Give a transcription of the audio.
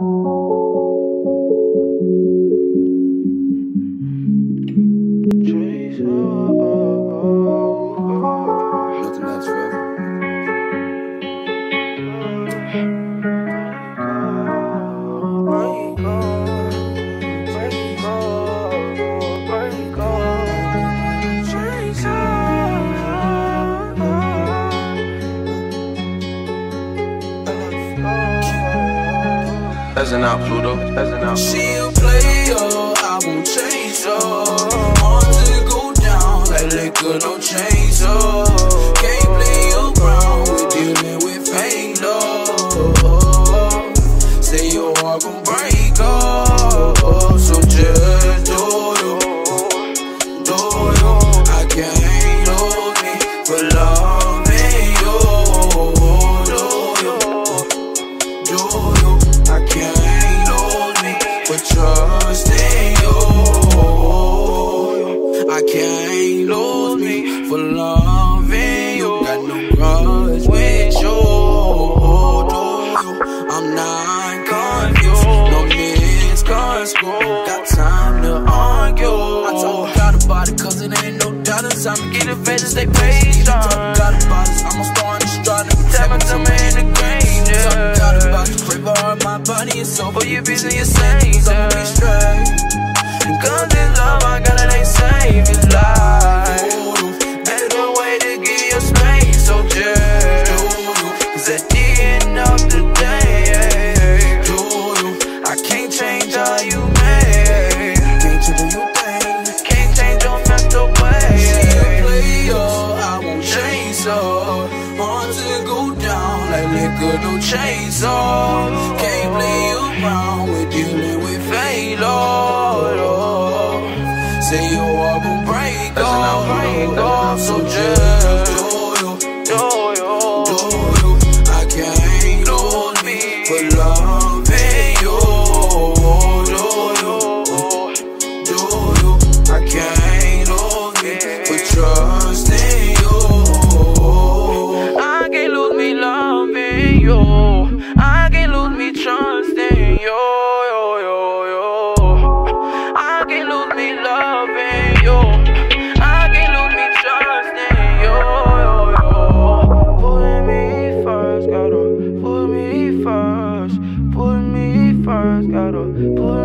Nothing As an out, Pluto. As an out. She a player, I won't change her. Arms to go down like liquor, no chaser. Can't play around, we dealing with pain, love. Say your heart gon' break up, so just do you, do you. I can't I can't lose me for loving you. Got no grudge with you. I'm not confused, no misconstrued. Got time to argue. I talk about it, ain't no doubt. Vengeance they paid. Talk about it, I'm is sober. You busy, you saying, so be straight. Cause this love I got it ain't safe, it's life. Better way to give your space, so. Cause at the end of the day, I can't change how you made. Can't change your thing. Can't change your mental way. She a player, I won't chase her. Want to go down like liquor, no chaser. Say your heart gon' break off, break off, so just do you, do you, do you. I can't lose me for loving you, do you, do you. I can't lose me for trusting you. I can't lose me loving you. First, gotta put